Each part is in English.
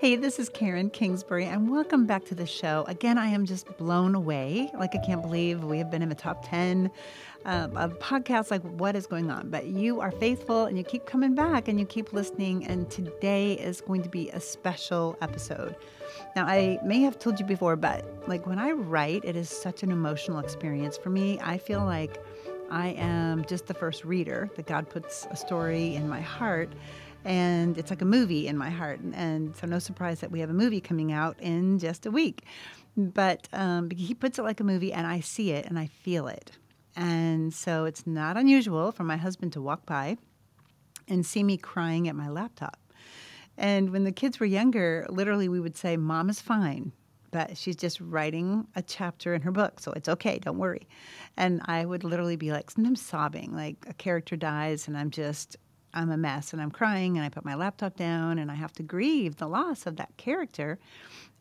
Hey, this is Karen Kingsbury, and welcome back to the show. Again, I am just blown away. Like, I can't believe we have been in the top 10 um, of podcasts. Like, what is going on? But you are faithful and you keep coming back and you keep listening. And today is going to be a special episode. Now, I may have told you before, but like when I write, it is such an emotional experience for me. I feel like I am just the first reader, that God puts a story in my heart and it's like a movie in my heart. And so, no surprise that we have a movie coming out in just a week. But um, he puts it like a movie, and I see it and I feel it. And so, it's not unusual for my husband to walk by and see me crying at my laptop. And when the kids were younger, literally we would say, Mom is fine, but she's just writing a chapter in her book. So it's okay, don't worry. And I would literally be like, sometimes sobbing, like a character dies and I'm just I'm a mess and I'm crying and I put my laptop down and I have to grieve the loss of that character.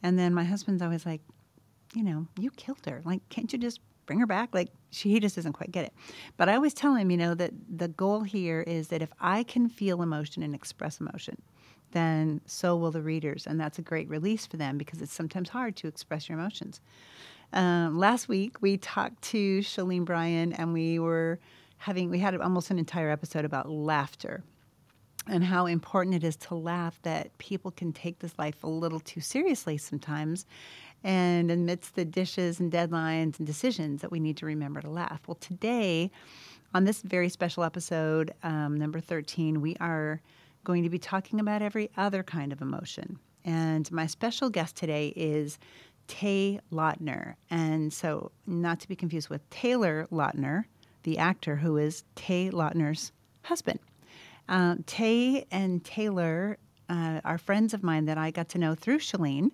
And then my husband's always like, you know, you killed her. Like, can't you just bring her back? Like, she he just doesn't quite get it. But I always tell him, you know, that the goal here is that if I can feel emotion and express emotion, then so will the readers. And that's a great release for them because it's sometimes hard to express your emotions. Um, last week, we talked to Shalene Bryan and we were having we had almost an entire episode about laughter and how important it is to laugh that people can take this life a little too seriously sometimes and amidst the dishes and deadlines and decisions that we need to remember to laugh. Well today on this very special episode um, number 13 we are going to be talking about every other kind of emotion. And my special guest today is tay lautner. And so not to be confused with taylor lautner the actor who is Tay Lautner's husband. Um, Tay and Taylor uh, are friends of mine that I got to know through Shalene.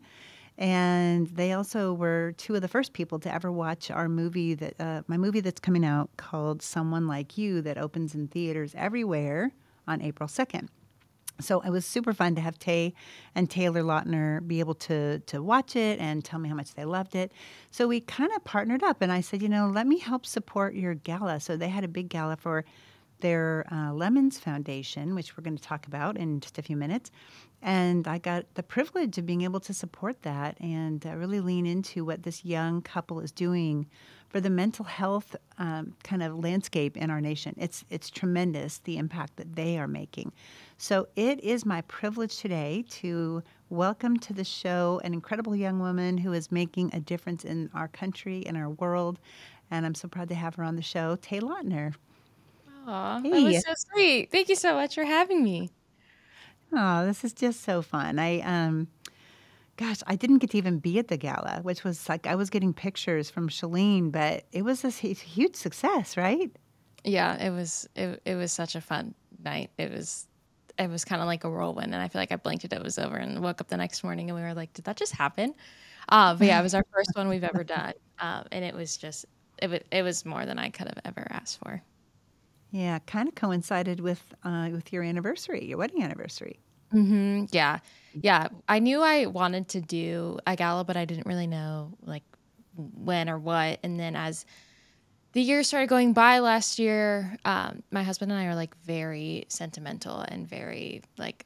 And they also were two of the first people to ever watch our movie that uh, my movie that's coming out called Someone Like You that opens in theaters everywhere on April 2nd. So it was super fun to have Tay and Taylor Lautner be able to to watch it and tell me how much they loved it. So we kind of partnered up, and I said, you know, let me help support your gala. So they had a big gala for their uh, Lemons Foundation, which we're going to talk about in just a few minutes. And I got the privilege of being able to support that and uh, really lean into what this young couple is doing for the mental health um, kind of landscape in our nation. It's it's tremendous the impact that they are making. So it is my privilege today to welcome to the show an incredible young woman who is making a difference in our country and our world. And I'm so proud to have her on the show, Tay Lautner. Aw, hey. that was so sweet. Thank you so much for having me. Oh, this is just so fun. I um gosh, I didn't get to even be at the gala, which was like I was getting pictures from Shalene, but it was a huge success, right? Yeah, it was it, it was such a fun night. It was it was kind of like a whirlwind, and I feel like I blinked it, it was over, and woke up the next morning, and we were like, "Did that just happen?" Uh, but yeah, it was our first one we've ever done, um, and it was just it was it was more than I could have ever asked for. Yeah, kind of coincided with uh, with your anniversary, your wedding anniversary. Mm-hmm. Yeah, yeah. I knew I wanted to do a gala, but I didn't really know like when or what. And then as the years started going by last year, um, my husband and I are like very sentimental and very like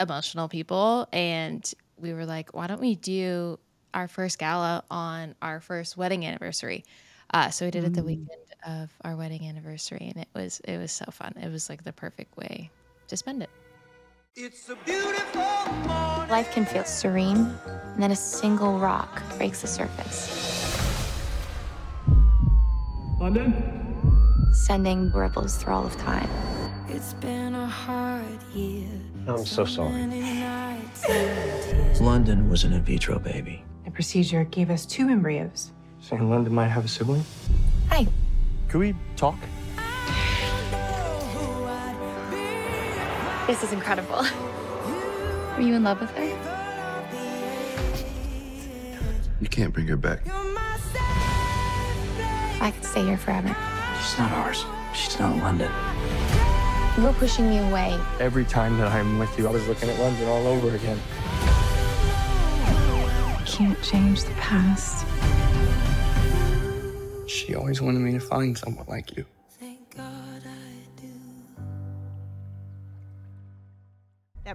emotional people. And we were like, why don't we do our first gala on our first wedding anniversary? Uh, so we did mm. it the mm. weekend of our wedding anniversary, and it was it was so fun. It was like the perfect way to spend it. Life can feel serene, and then a single rock breaks the surface. London? Sending ripples through all of time. It's been a hard year. I'm so sorry. London was an in vitro baby. The procedure gave us two embryos. Saying London might have a sibling? Hi. Could we talk? This is incredible. Were you in love with her? You can't bring her back. I could stay here forever. She's not ours. She's not London. You're pushing me away. Every time that I'm with you, I was looking at London all over again. I can't change the past. She always wanted me to find someone like you.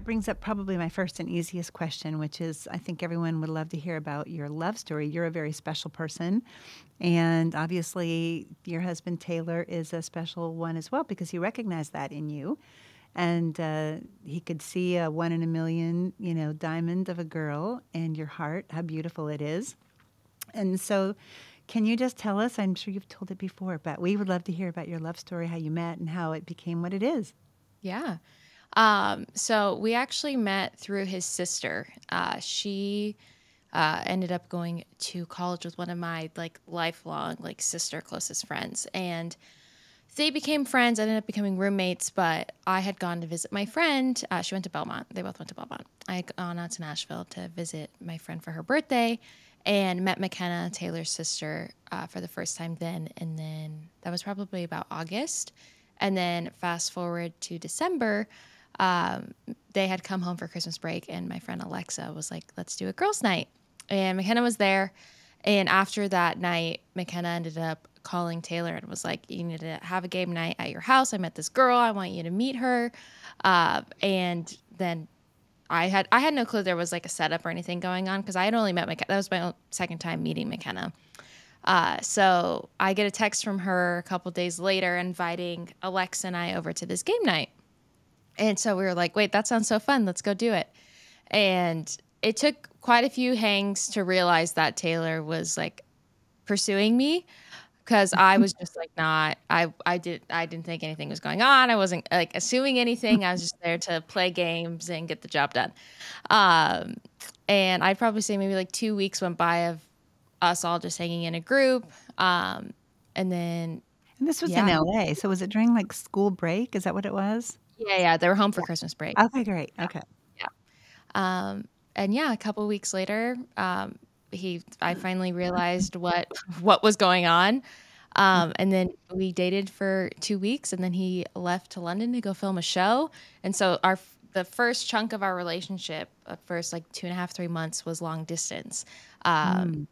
Brings up probably my first and easiest question, which is I think everyone would love to hear about your love story. You're a very special person. And obviously, your husband Taylor is a special one as well because he recognized that in you. And uh, he could see a one in a million, you know, diamond of a girl in your heart, how beautiful it is. And so, can you just tell us? I'm sure you've told it before, but we would love to hear about your love story, how you met, and how it became what it is. Yeah. Um, so we actually met through his sister. Uh, she uh, ended up going to college with one of my like lifelong like sister closest friends, and they became friends. I ended up becoming roommates, but I had gone to visit my friend. Uh, she went to Belmont. They both went to Belmont. I had gone out to Nashville to visit my friend for her birthday, and met Makena, Taylor's sister, uh, for the first time then. And then that was probably about August. And then fast forward to December, um, they had come home for Christmas break, and my friend Alexa was like, let's do a girls' night. And Makena was there. And after that night, Makena ended up calling Taylor and was like, You need to have a game night at your house. I met this girl. I want you to meet her. Uh, and then I had I had no clue there was like a setup or anything going on because I had only met Makena. That was my second time meeting Makena. Uh, so I get a text from her a couple days later inviting Alexa and I over to this game night. And so we were like, wait, that sounds so fun. Let's go do it. And it took quite a few hangs to realize that Taylor was like pursuing me because I was just like not I I did I didn't think anything was going on. I wasn't like assuming anything. I was just there to play games and get the job done. Um, and I'd probably say maybe like two weeks went by of us all just hanging in a group. Um, and then And this was in LA. So was it during like school break? Is that what it was? Yeah, yeah, they were home for Christmas break. Okay, great. Okay. Um, and yeah, a couple weeks later, um, he I finally realized what what was going on. Um, and then we dated for two weeks, and then he left to London to go film a show. And so our the first chunk of our relationship, uh, first like two and a half, three months, was long distance, um,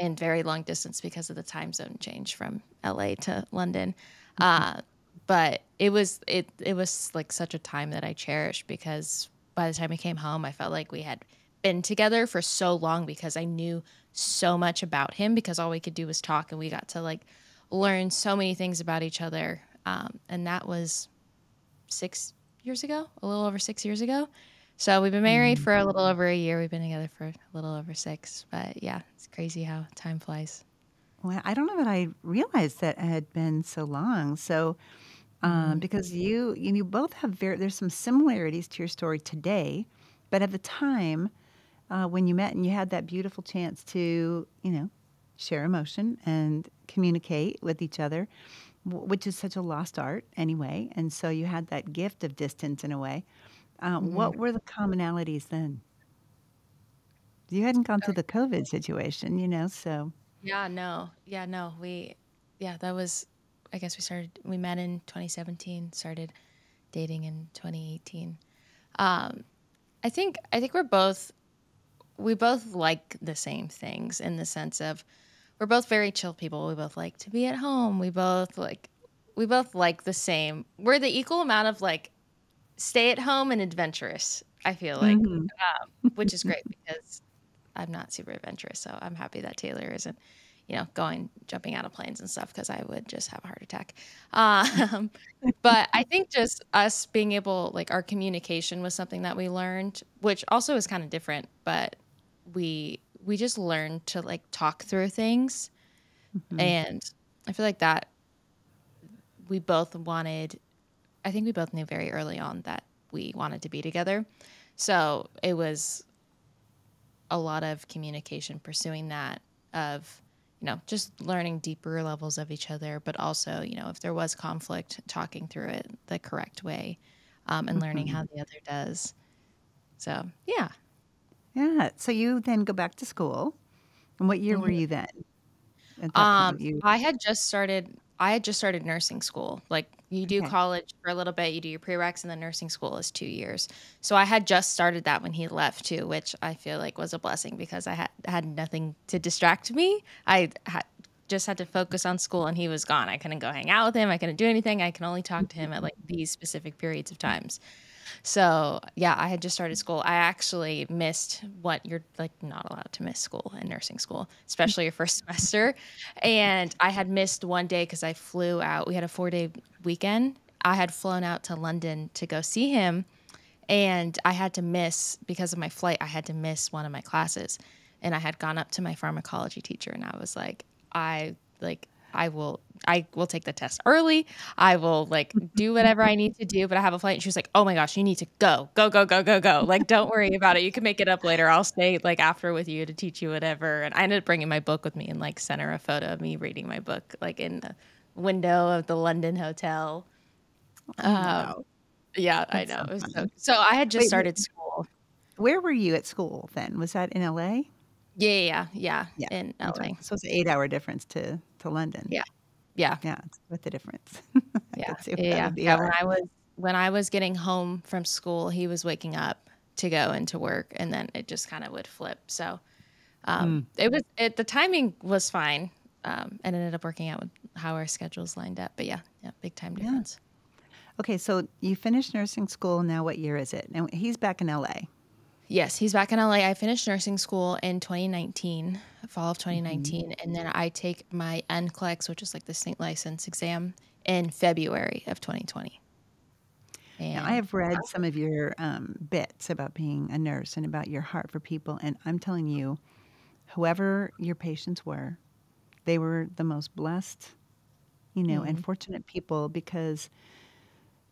and very long distance because of the time zone change from LA to London. Uh, but it was it it was like such a time that I cherished because by the time we came home, I felt like we had been together for so long because I knew so much about him because all we could do was talk and we got to like learn so many things about each other. Um, and that was six years ago, a little over six years ago. So we've been married for a little over a year. We've been together for a little over six. But yeah, it's crazy how time flies. Well, I don't know that I realized that it had been so long. So, um, because you you both have very there's some similarities to your story today, but at the time uh, when you met and you had that beautiful chance to you know share emotion and communicate with each other, which is such a lost art anyway, and so you had that gift of distance in a way. Um, What were the commonalities then? You hadn't gone through the COVID situation, you know, so. Yeah, no. Yeah, no. We, yeah, that was, I guess we started, we met in 2017, started dating in 2018. Um, I think, I think we're both, we both like the same things in the sense of we're both very chill people. We both like to be at home. We both like, we both like the same. We're the equal amount of like stay at home and adventurous, I feel like, um, which is great because I'm not super adventurous, so I'm happy that Taylor isn't, you know, going jumping out of planes and stuff because I would just have a heart attack. Um, but I think just us being able, like, our communication was something that we learned, which also is kind of different, but we we just learned to like talk through things, and I feel like that we both wanted. I think we both knew very early on that we wanted to be together, so it was a lot of communication pursuing that of you know just learning deeper levels of each other but also you know if there was conflict talking through it the correct way um, and learning how the other does so yeah Yeah. So you then go back to school. And what year were you then? Um, you, i had just started i had just started nursing school like you do Okay. college for a little bit you do your prereqs and then nursing school is two years. So i had just started that when he left too which i feel like was a blessing because i had had nothing to distract me. I had just had to focus on school and he was gone. I couldn't go hang out with him. I couldn't do anything. I can only talk to him at like these specific periods of times So yeah, I had just started school. I actually missed what you're like not allowed to miss school in nursing school, especially your first semester. And I had missed one day because I flew out. We had a four day weekend. I had flown out to London to go see him, and I had to miss because of my flight. I had to miss one of my classes, and I had gone up to my pharmacology teacher and I was like, I like I will I will take the test early. I will like do whatever I need to do, but I have a flight. And she was like, Oh my gosh, you need to go, go, go, go, go, go. Like, don't worry about it. You can make it up later. I'll stay like after with you to teach you whatever. And I ended up bringing my book with me and like sent her a photo of me reading my book, like in the window of the London hotel. Oh, wow. Um, yeah, That's I know. so It was fun. so, so I had just Wait, started school. Where were you at school then? Was that in LA? Yeah, yeah, yeah, Yeah. In LA. So it's an eight hour difference to, to London. Yeah. Yeah. Yeah. It's with the difference. Yeah, could see what yeah, yeah. yeah. When. I was when I was getting home from school, he was waking up to go into work, and then it just kind of would flip. So um, Hmm. it was it, the timing was fine, um, and it ended up working out with how our schedules lined up. But yeah, yeah, big time difference. Okay. So you finished nursing school. Now what year is it? And he's back in LA. Yes, he's back in LA. I finished nursing school in 2019, fall of 2019, Mm-hmm. and then I take my NCLEX, which is like the state license exam, in February of 2020. And Now, I have read some of your um, bits about being a nurse and about your heart for people, and I'm telling you, whoever your patients were, they were the most blessed, you know, and fortunate people because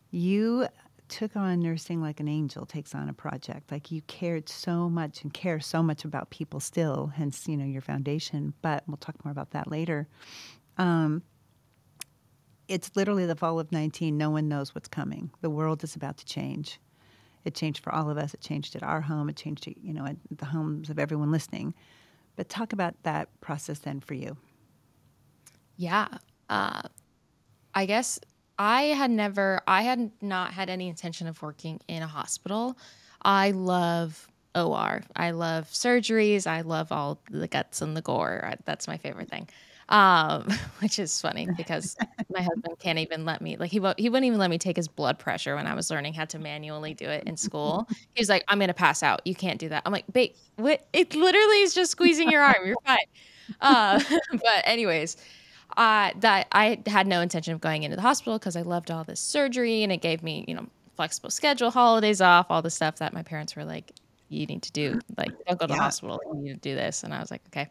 you took on nursing like an angel takes on a project. Like you cared so much and care so much about people still, hence, you know, your foundation. But we'll talk more about that later. Um, it's literally the fall of 19. No one knows what's coming. The world is about to change. It changed for all of us. It changed at our home. It changed, at, you know, at the homes of everyone listening. But talk about that process then for you. Yeah. Uh, I guess I had never, I had not had any intention of working in a hospital. I love OR. I love surgeries. I love all the guts and the gore. That's my favorite thing. Um, which is funny because my husband can't even let me like he won't he wouldn't even let me take his blood pressure when I was learning how to manually do it in school. He was like, "I'm gonna pass out. You can't do that." I'm like, "Babe, what? It literally is just squeezing your arm. You're fine." Uh, but anyways, uh, that I had no intention of going into the hospital because I loved all this surgery and it gave me, you know, flexible schedule, holidays off, all the stuff that my parents were like, you need to do. Like, don't go to the hospital. You need to do this. And I was like, okay.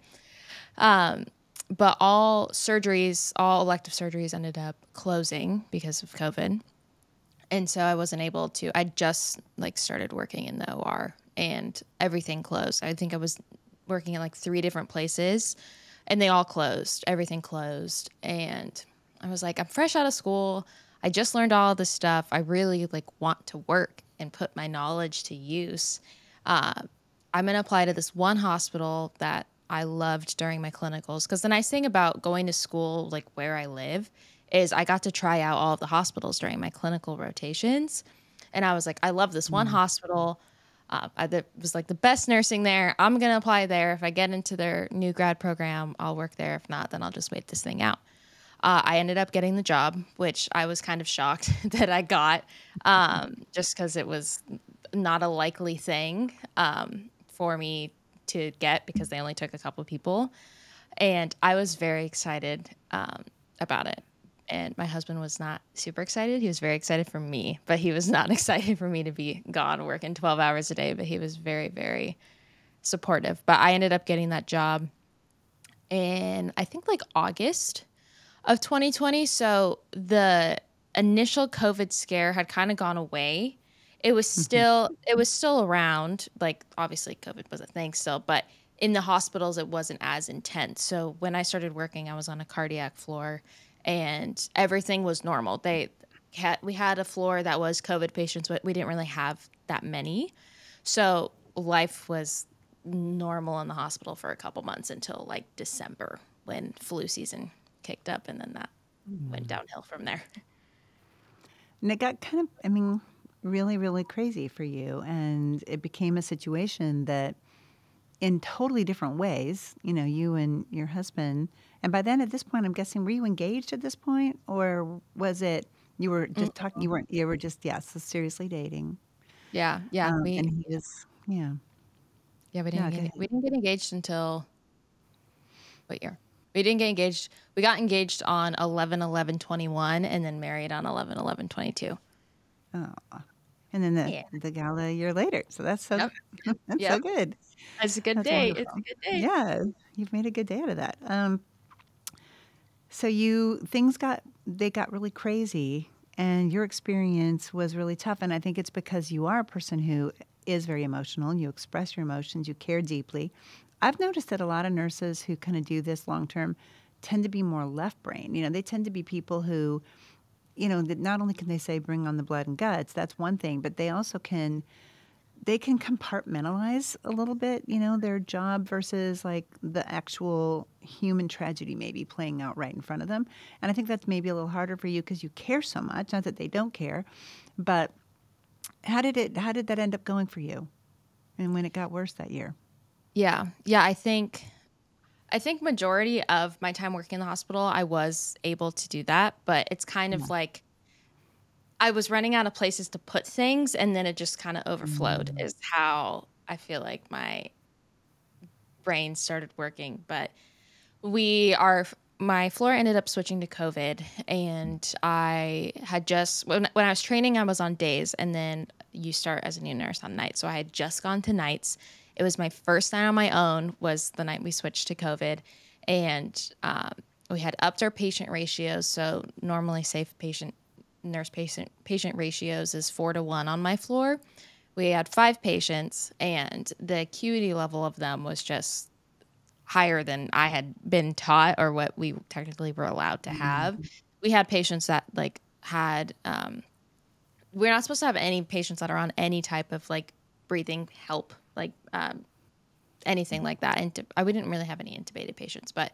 Um, but all surgeries, all elective surgeries ended up closing because of COVID. And so I wasn't able to, I just like started working in the OR and everything closed. I think I was working at like three different places and they all closed. Everything closed. And I was like, I'm fresh out of school. I just learned all this stuff. I really like want to work and put my knowledge to use. Uh, I'm going to apply to this one hospital that I loved during my clinicals. Because the nice thing about going to school, like where I live, is I got to try out all of the hospitals during my clinical rotations. And I was like, I love this one hospital. Uh, I, was like the best nursing there. I'm going to apply there. If I get into their new grad program, I'll work there. If not, then I'll just wait this thing out. Uh, I ended up getting the job, which I was kind of shocked that I got, um, just because it was not a likely thing um, for me to get because they only took a couple people. And I was very excited um, about it. And my husband was not super excited. He was very excited for me, but he was not excited for me to be gone working 12 hours a day. But he was very, very supportive. But I ended up getting that job in, I think, like August of 2020. So the initial COVID scare had kind of gone away. It was mm-hmm. still it was still around. Like obviously COVID was a thing still, but in the hospitals it wasn't as intense. So when I started working, I was on a cardiac floor and everything was normal. They had we had a floor that was COVID patients, but we didn't really have that many. So life was normal in the hospital for a couple months until like December when flu season kicked up and then that went mm. downhill from there. And it got kind of, I mean, really, really crazy for you. And it became a situation that, in totally different ways, you know, you and your husband, and by then at this point, I'm guessing, were you engaged at this point? Or was it, you were just talking, you weren't, you were just, yes, so seriously dating? Yeah, yeah. Um, we and he was, yeah. yeah we didn't go get, we didn't get engaged until what year? We didn't get engaged. We got engaged on 11 11 21 and then married on 11 11 22. Oh. And then the, Yeah. the gala a year later. So that's so, Yep. that's so good. It's a good That's day. It's a good day. Yeah, you've made a good day out of that. Um, so you things got they got really crazy, and your experience was really tough. And I think it's because you are a person who is very emotional. and You express your emotions. You care deeply. I've noticed that a lot of nurses who kind of do this long term tend to be more left brain. You know, they tend to be people who, you know, that not only can they say bring on the blood and guts, that's one thing, but they also can they can compartmentalize a little bit, you know, their job versus like the actual human tragedy maybe playing out right in front of them. And I think that's maybe a little harder for you because you care so much. Not that they don't care, but how did it? How did that end up going for you? And when it got worse that year? Yeah. Yeah, I think I think majority of my time working in the hospital I was able to do that, but it's kind of mm. like I was running out of places to put things and then it just kind of overflowed is how I feel like my brain started working, but we are my floor ended up switching to covid and i had just when, when i was training i was on days and then you start as a new nurse on nights. So i had just gone to nights. It was my first night on my own was the night we switched to covid and um, we had upped our patient ratios. So normally safe patient nurse patient patient ratios is four to one on my floor we had five patients and the acuity level of them was just higher than I had been taught or what we technically were allowed to have. We had patients that like had um we're not supposed to have any patients that are on any type of like breathing help, like um anything like that. And I we didn't really have any intubated patients, but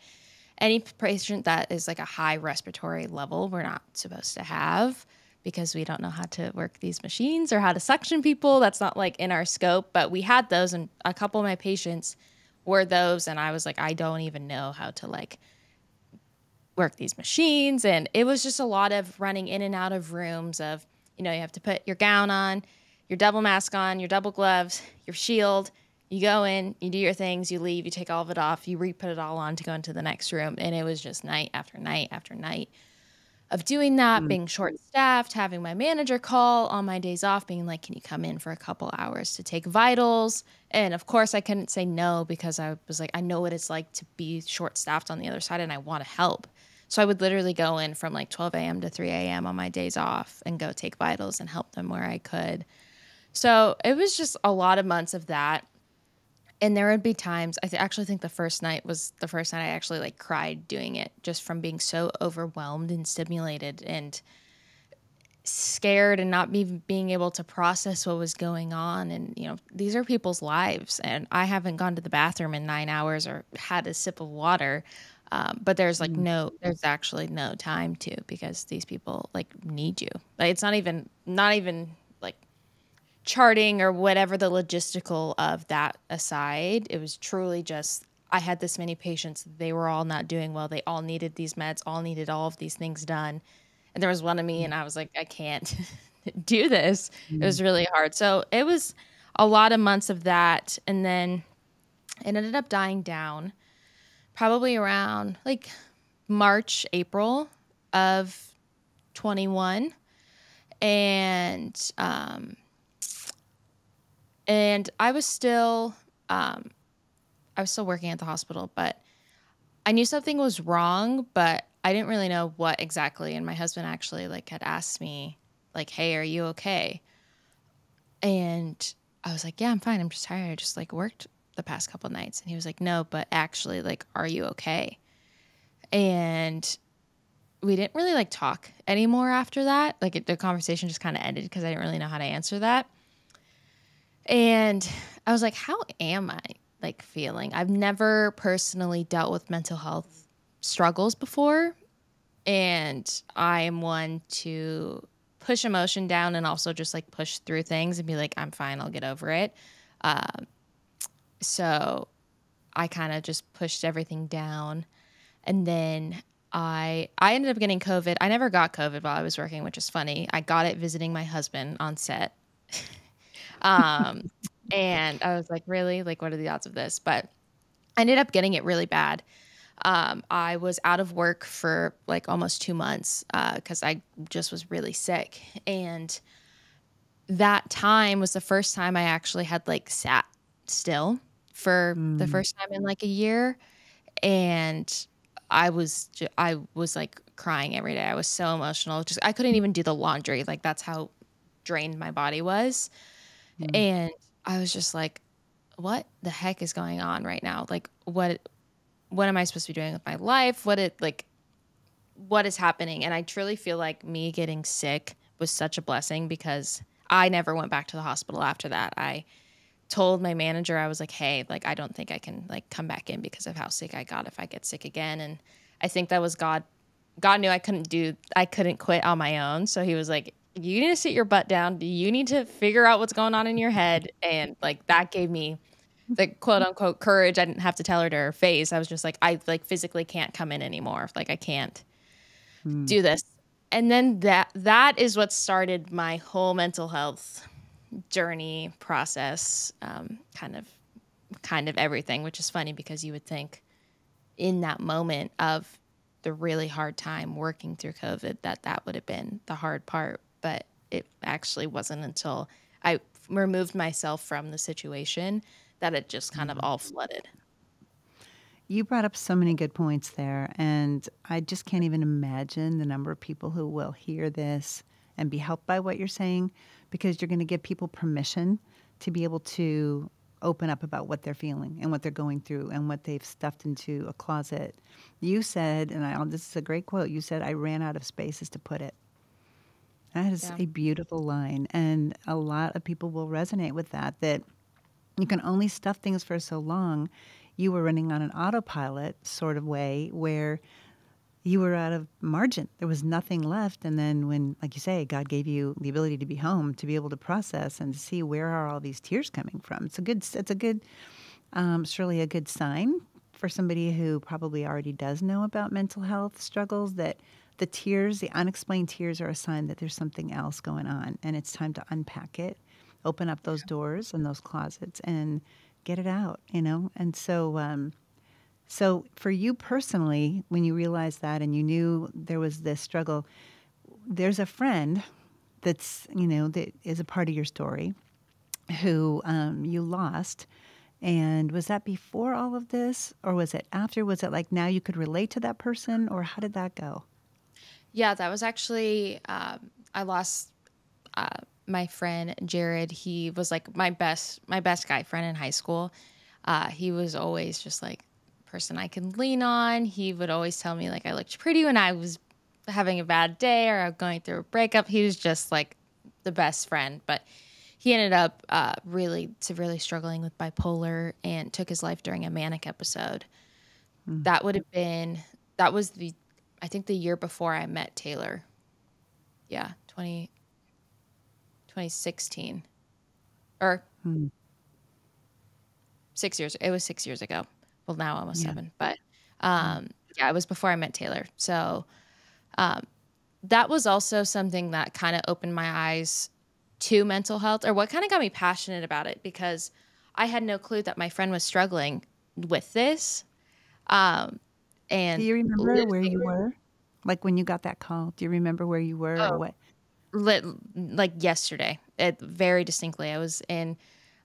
any patient that is like a high respiratory level, we're not supposed to have because we don't know how to work these machines or how to suction people. That's not like in our scope, but we had those and a couple of my patients were those and I was like I don't even know how to like work these machines and it was just a lot of running in and out of rooms of you know you have to put your gown on, your double mask on, your double gloves, your shield, you go in, you do your things, you leave, you take all of it off, you re-put it all on to go into the next room, and it was just night after night after night of doing that, mm. being short-staffed, having my manager call on my days off, being like, "Can you come in for a couple hours to take vitals?" And of course, I couldn't say no because I was like, I know what it's like to be short-staffed on the other side, and I want to help. So I would literally go in from like 12 a.m. to 3 a.m. on my days off and go take vitals and help them where I could. So it was just a lot of months of that and there would be times I th- actually think the first night was the first night I actually like cried doing it just from being so overwhelmed and stimulated and scared and not be, being able to process what was going on. And you know these are people's lives. And I haven't gone to the bathroom in 9 hours or had a sip of water um, but there's like no there's actually no time to because these people like need you. Like it's not even not even charting or whatever the logistical of that aside, it was truly just I had this many patients. They were all not doing well. They all needed these meds, all needed all of these things done. And there was one of me, and I was like, I can't do this. It was really hard. So it was a lot of months of that. And then it ended up dying down probably around like March, April of 21. And, um, and I was still um, I was still working at the hospital, but I knew something was wrong, but I didn't really know what exactly. And my husband actually like had asked me, like, "Hey, are you okay?" And I was like, "Yeah, I'm fine. I'm just tired. I just like worked the past couple nights." And he was like, "No, but actually, like, are you okay?" And we didn't really like talk anymore after that. Like it, the conversation just kind of ended because I didn't really know how to answer that. And I was like, how am I like feeling? I've never personally dealt with mental health struggles before. And I am one to push emotion down and also just like push through things and be like, I'm fine, I'll get over it. Um, so I kind of just pushed everything down. And then I I ended up getting COVID. I never got COVID while I was working, which is funny. I got it visiting my husband on set. Um, and I was like, really? Like, what are the odds of this? But I ended up getting it really bad. Um, I was out of work for like almost two months because uh, I just was really sick. And that time was the first time I actually had like sat still for mm. the first time in like a year. And I was, I was like crying every day. I was so emotional. Just, I couldn't even do the laundry. Like, that's how drained my body was. Mm. And I was just like, what the heck is going on right now? Like, what, what am I supposed to be doing with my life? What it like what is happening? And I truly feel like me getting sick was such a blessing because I never went back to the hospital after that. I told my manager I was like, "Hey, like I don't think I can like come back in because of how sick I got if I get sick again." And I think that was God God knew I couldn't do I couldn't quit on my own. So he was like, "You need to sit your butt down. You need to figure out what's going on in your head." And like that gave me the quote unquote courage. I didn't have to tell her to her face. I was just like, I like physically can't come in anymore. Like I can't mm. do this. And then that that is what started my whole mental health journey process. Um, kind of kind of everything, which is funny because you would think in that moment of the really hard time working through COVID that that would have been the hard part, but it actually wasn't until I removed myself from the situation that it just kind of mm-hmm. all flooded. You brought up so many good points there, and I just can't even imagine the number of people who will hear this and be helped by what you're saying because you're going to give people permission to be able to open up about what they're feeling and what they're going through and what they've stuffed into a closet. You said, and I, this is a great quote, you said, I ran out of spaces to put it. That is yeah. a beautiful line. And a lot of people will resonate with that, that – you can only stuff things for so long. You were running on an autopilot sort of way where you were out of margin. There was nothing left. And then when, like you say, God gave you the ability to be home, to be able to process and to see where are all these tears coming from. It's a good, it's a good, um, surely a good sign for somebody who probably already does know about mental health struggles that the tears, the unexplained tears are a sign that there's something else going on and it's time to unpack it open up those doors and those closets and get it out, you know? And so, um, so for you personally, when you realized that and you knew there was this struggle, there's a friend that's, you know, that is a part of your story who um, you lost. And was that before all of this or was it after? Was it like now you could relate to that person or how did that go? Yeah, that was actually, um, I lost uh, my friend Jared, he was like my best my best guy friend in high school. Uh, he was always just like person I can lean on. He would always tell me like I looked pretty when I was having a bad day or going through a breakup. He was just like the best friend, but he ended up uh, really severely struggling with bipolar and took his life during a manic episode. Mm. That would have been that was the I think the year before I met Taylor. Yeah, 20 2016 or hmm. six years. It was six years ago. Well, now almost yeah. seven, but um, yeah, it was before I met Taylor. So um, that was also something that kind of opened my eyes to mental health, or what kind of got me passionate about it because I had no clue that my friend was struggling with this. Um, and do you remember where you were? Like when you got that call, do you remember where you were oh, or what? lit, like yesterday, it, very distinctly. I was in,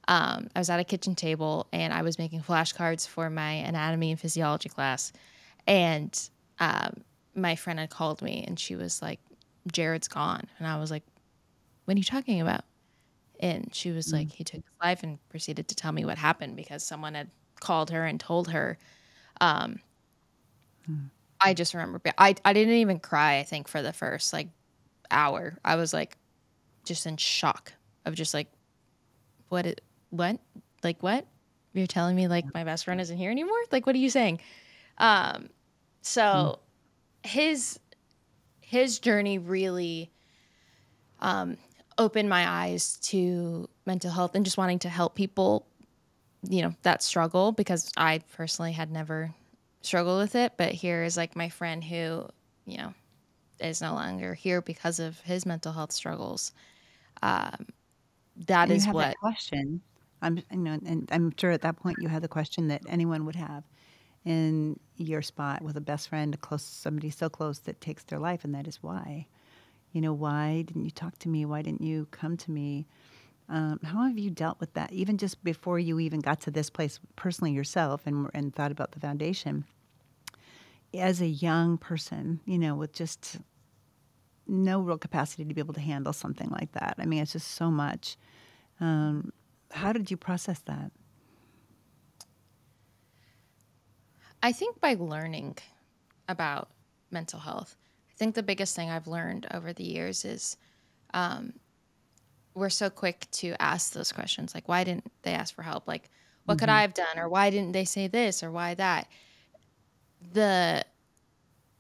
um, I was at a kitchen table and I was making flashcards for my anatomy and physiology class, and um, my friend had called me and she was like, "Jared's gone," and I was like, "What are you talking about?" And she was mm like, "He took his life," and proceeded to tell me what happened because someone had called her and told her. Um, mm. I just remember I I didn't even cry. I think for the first like hour, I was like just in shock of just like, what, it, what, like what? You're telling me like my best friend isn't here anymore? Like, what are you saying? Um, so mm. his, his journey really, um, opened my eyes to mental health and just wanting to help people, you know, that struggle because I personally had never struggled with it. But here is like my friend who, you know, is no longer here because of his mental health struggles. Um, that and is what that question. I'm, you know, and I'm sure at that point you had the question that anyone would have in your spot with a best friend, a close somebody so close that takes their life, and that is why. You know, why didn't you talk to me? Why didn't you come to me? Um, how have you dealt with that, even just before you even got to this place personally yourself and and thought about the foundation? As a young person, you know, with just no real capacity to be able to handle something like that. I mean, it's just so much. Um, how did you process that? I think by learning about mental health, I think the biggest thing I've learned over the years is um, we're so quick to ask those questions like, why didn't they ask for help? Like, what could mm-hmm. I have done? Or why didn't they say this? Or why that? The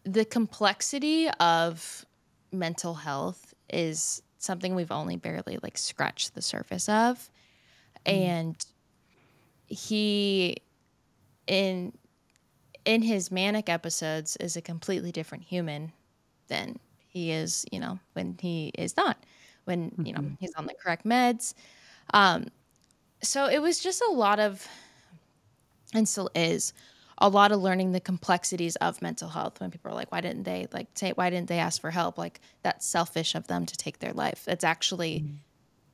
the complexity of mental health is something we've only barely like scratched the surface of. Mm-hmm. And he in in his manic episodes is a completely different human than he is, you know, when he is not, when, you know, he's on the correct meds. Um, so it was just a lot of, and still is, a lot of learning the complexities of mental health when people are like, why didn't they like say, why didn't they ask for help? Like that's selfish of them to take their life. It's actually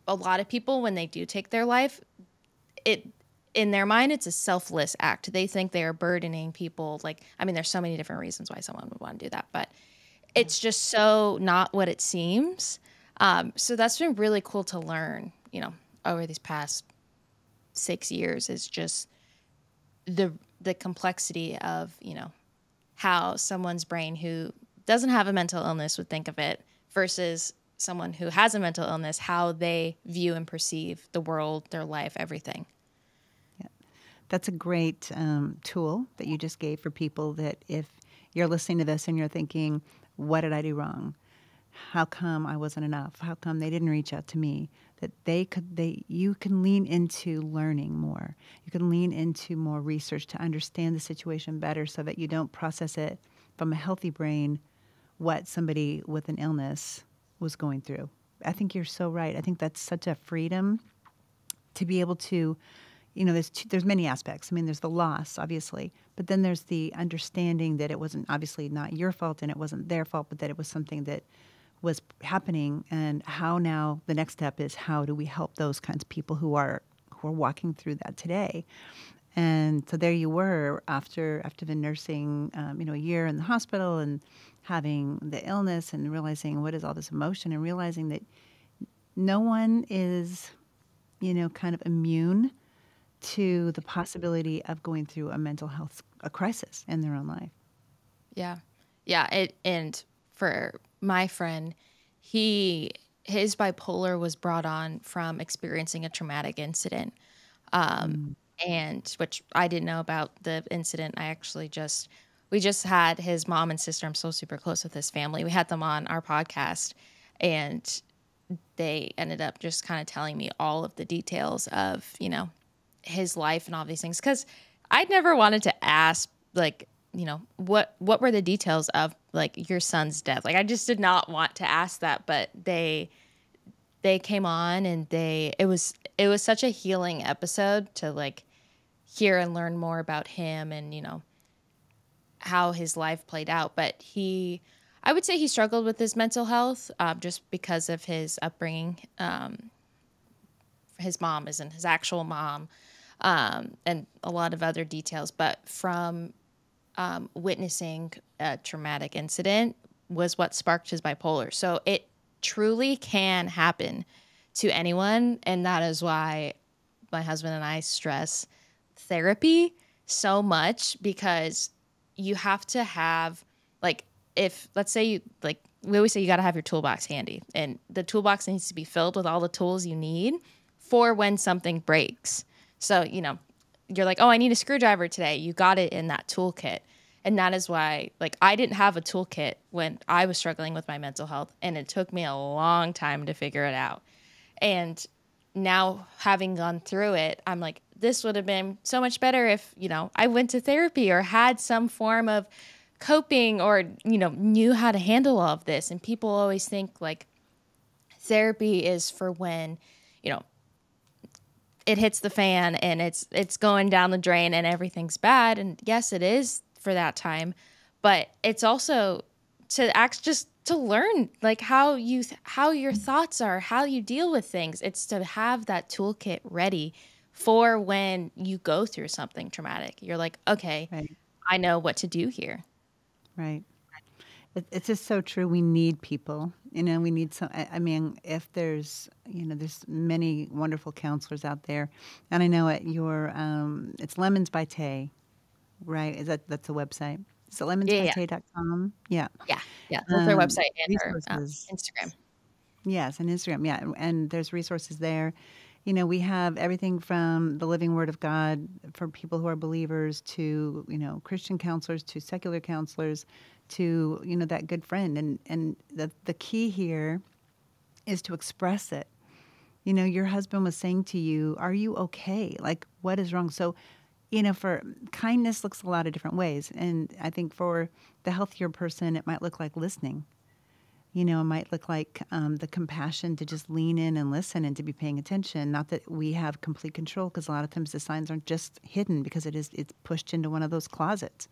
a lot of people when they do take their life, it in their mind it's a selfless act they think they are burdening people like i mean there's so many different reasons why someone would want to do that but it's just so not what it seems um, so that's been really cool to learn you know over these past six years is just the the complexity of you know how someone's brain who doesn't have a mental illness would think of it versus someone who has a mental illness how they view and perceive the world their life everything Yeah. That's a great um, tool that you just gave for people that if you're listening to this and you're thinking, what did I do wrong? How come I wasn't enough? How come they didn't reach out to me? That they could, they, you can lean into learning more. You can lean into more research to understand the situation better so that you don't process it from a healthy brain what somebody with an illness was going through. I think you're so right. I think that's such a freedom to be able to you know there's two, there's many aspects i mean there's the loss obviously but then there's the understanding that it wasn't obviously not your fault and it wasn't their fault but that it was something that was happening and how now the next step is how do we help those kinds of people who are who are walking through that today and so there you were after after been nursing um, you know a year in the hospital and having the illness and realizing what is all this emotion and realizing that no one is you know kind of immune to the possibility of going through a mental health a crisis in their own life. Yeah. Yeah. It, and for my friend, he, his bipolar was brought on from experiencing a traumatic incident. Um, and which I didn't know about the incident. I actually just, we just had his mom and sister. I'm so super close with his family. We had them on our podcast and they ended up just kind of telling me all of the details of, you know, his life and all these things because I'd never wanted to ask like you know what what were the details of like your son's death? Like I just did not want to ask that but they they came on and they it was it was such a healing episode to like hear and learn more about him and you know how his life played out. But he I would say he struggled with his mental health um, just because of his upbringing. Um, his mom isn't his actual mom um, and a lot of other details. But from um, witnessing a traumatic incident was what sparked his bipolar. So it truly can happen to anyone. And that is why my husband and I stress therapy so much because you have to have, like, if let's say you, like, we always say you got to have your toolbox handy, and the toolbox needs to be filled with all the tools you need for when something breaks. So, you know, you're like, oh, I need a screwdriver today. You got it in that toolkit. And that is why, like, I didn't have a toolkit when I was struggling with my mental health. And it took me a long time to figure it out. And now, having gone through it, I'm like, this would have been so much better if, you know, I went to therapy or had some form of coping or, you know, knew how to handle all of this. And people always think, like, therapy is for when, you know, it hits the fan and it's it's going down the drain and everything's bad and yes it is for that time but it's also to act just to learn like how you how your thoughts are how you deal with things it's to have that toolkit ready for when you go through something traumatic you're like okay Right. i know what to do here Right. It, it's just so true. We need people. You know, we need some. I, I mean, if there's, you know, there's many wonderful counselors out there, and I know at your, um, it's Lemons by Tay, right? Is that that's the website? Is it lemonsbytay.com? Yeah. yeah yeah that's their Um, website and um, resources. instagram Yes, and Instagram. Yeah, and- and there's resources there. You know, we have everything from the Living Word of God for people who are believers to you know Christian counselors to secular counselors to you know that good friend. And and the the key here is to express it. You know, your husband was saying to you, "Are you okay? Like, what is wrong?" So, you know, for kindness looks a lot of different ways, and I think for the healthier person, it might look like listening you know, it might look like um, the compassion to just lean in and listen and to be paying attention. Not that we have complete control, because a lot of times the signs aren't just hidden because it is it's pushed into one of those closets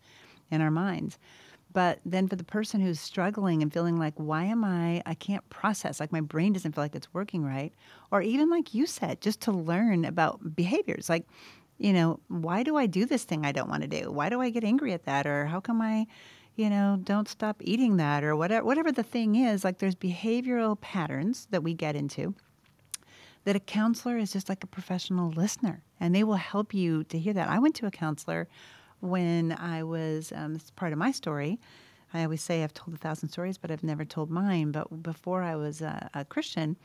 in our minds. But then for the person who's struggling and feeling like, why am I? I can't process. Like my brain doesn't feel like it's working right, or even like you said, just to learn about behaviors. Like, you know, why do I do this thing I don't want to do? Why do I get angry at that? Or how come I? you know, don't stop eating that or whatever whatever the thing is, like there's behavioral patterns that we get into that a counselor is just like a professional listener and they will help you to hear that. I went to a counselor when I was um, is part of my story. I always say I've told a thousand stories, but I've never told mine. But before I was a, a Christian,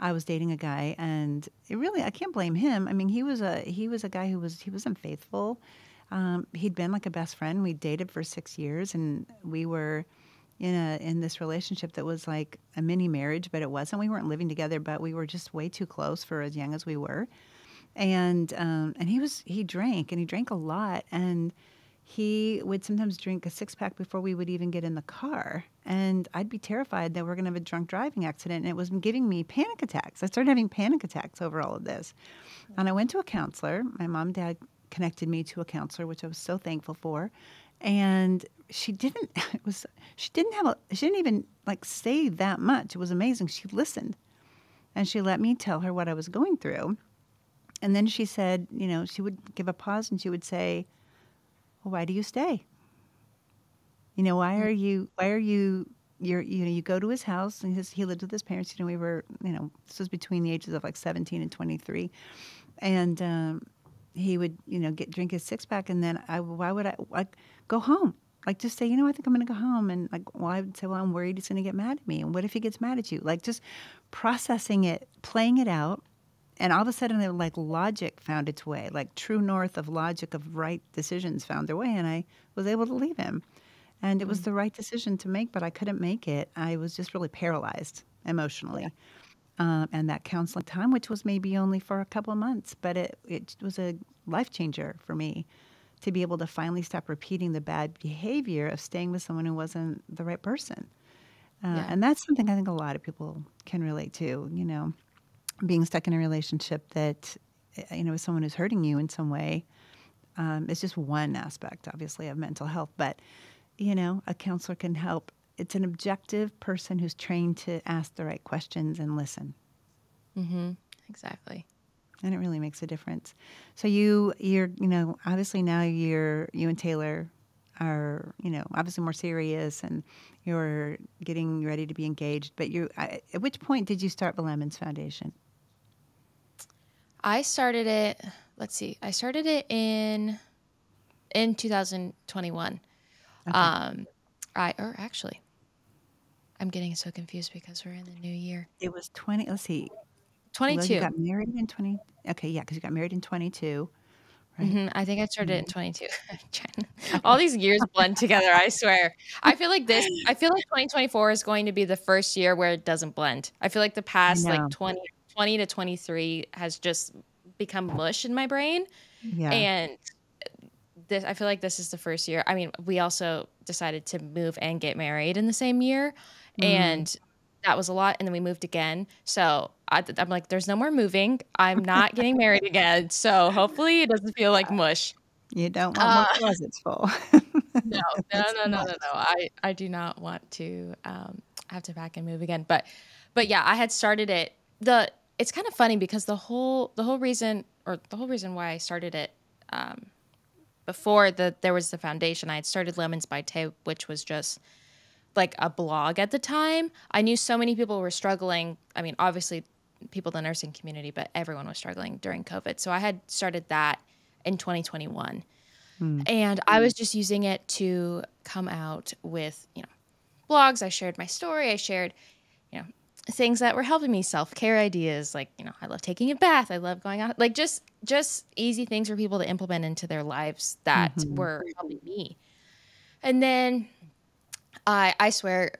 I was dating a guy, and it really I can't blame him. I mean, he was a he was a guy who was he wasn't faithful. Um, he'd been like a best friend. We dated for six years, and we were in a in this relationship that was like a mini marriage, but it wasn't. We weren't living together, but we were just way too close for as young as we were. And um, and he was he drank, and he drank a lot, and he would sometimes drink a six pack before we would even get in the car. And I'd be terrified that we're going to have a drunk driving accident. And it was giving me panic attacks. I started having panic attacks over all of this. And I went to a counselor. My mom dad connected me to a counselor, which I was so thankful for. And she didn't, it was, she didn't have a, she didn't even like say that much. It was amazing. She listened and she let me tell her what I was going through. And then she said, you know, she would give a pause and she would say, why do you stay? You know, why are you, why are you, you're, you know, you go to his house and his, he lived with his parents. You know, we were, you know, this was between the ages of like 17 and 23. And, um, he would, you know, get drink his six pack, and then I, why would I like go home? Like just say, you know, I think I'm going to go home, and like, well, I would say, well, I'm worried he's going to get mad at me, and what if he gets mad at you? Like just processing it, playing it out, and all of a sudden, it, like logic found its way, like true north of logic of right decisions found their way, and I was able to leave him, and it was the right decision to make, but I couldn't make it. I was just really paralyzed emotionally um, and that counseling time, which was maybe only for a couple of months, but it, it was a life changer for me to be able to finally stop repeating the bad behavior of staying with someone who wasn't the right person. Uh, Yeah. And that's something I think a lot of people can relate to, you know, being stuck in a relationship that, uh, you know, with someone who's hurting you in some way. Um, it's just one aspect, obviously, of mental health, but, you know, a counselor can help it's an objective person who's trained to ask the right questions and listen Mm-hmm. Exactly. and it really makes a difference so you you're you know obviously now you're you and taylor are you know obviously more serious and you're getting ready to be engaged but you I, at which point did you start the lemons foundation I started it. Let's see. I started it in in 2021. Um, I or actually, I'm getting so confused because we're in the new year. it was 20 let's see well, 22. you got married in 20 okay yeah because you got married in 22 right Mhm, I think I started it in 22. All these years blend together. I swear. I feel like this. I feel like 2024 is going to be the first year where it doesn't blend. I feel like the past like 20, 20 to 23 has just become mush in my brain. yeah And this, I feel like this is the first year. I mean, we also decided to move and get married in the same year, Mm-hmm. and that was a lot. And then we moved again. So I, I'm like, there's no more moving. I'm not getting married again. So hopefully it doesn't feel like mush. You don't want more Uh, closets full. No, no, no, no, no, no. I, I do not want to um, have to pack and move again. But, but yeah, I had started it. The it's kind of funny because the whole the whole reason or the whole reason why I started it um, before the there was the foundation, I had started Lemons by Tay, which was just like a blog at the time. I knew so many people were struggling. I mean, obviously, people in the nursing community, but everyone was struggling during COVID. So I had started that in 2021. And I was just using it to come out with, you know, blogs. I shared my story. I shared, you know, things that were helping me, self-care ideas, like, you know, I love taking a bath. I love going out, like just just easy things for people to implement into their lives that mm-hmm. were helping me. And then I I swear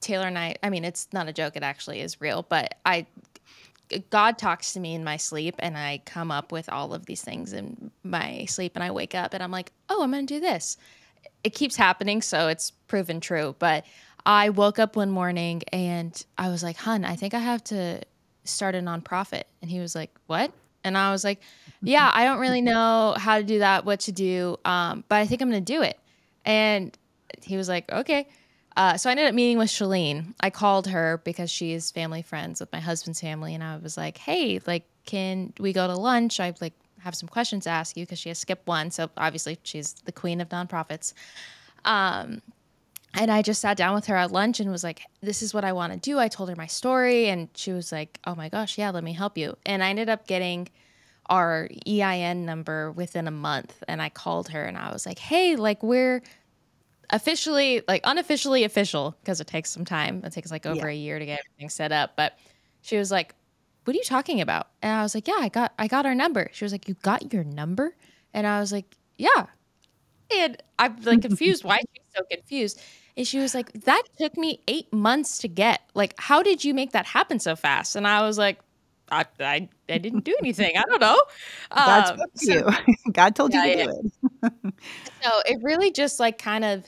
Taylor and I I mean it's not a joke it actually is real but I God talks to me in my sleep and I come up with all of these things in my sleep and I wake up and I'm like oh I'm going to do this it keeps happening so it's proven true but I woke up one morning and I was like hun I think I have to start a nonprofit and he was like what and I was like yeah I don't really know how to do that what to do um, but I think I'm going to do it and he was like, okay. Uh, so I ended up meeting with Shalene. I called her because she's family friends with my husband's family, and I was like, hey, like, can we go to lunch? I like have some questions to ask you because she has skipped one. So obviously she's the queen of nonprofits. Um, and I just sat down with her at lunch and was like, this is what I want to do. I told her my story, and she was like, oh my gosh, yeah, let me help you. And I ended up getting our EIN number within a month. And I called her and I was like, hey, like, we're officially, like, unofficially official because it takes some time. It takes like over Yeah. a year to get everything set up. But she was like, what are you talking about? And I was like, yeah, I got, I got our number. She was like, you got your number? And I was like, yeah. And I'm like confused why so confused. And she was like, that took me eight months to get. Like, how did you make that happen so fast? And I was like, I, I, I didn't do anything. I don't know. God Um, spoke to so- you. God told you to yeah. do it. so it really just like kind of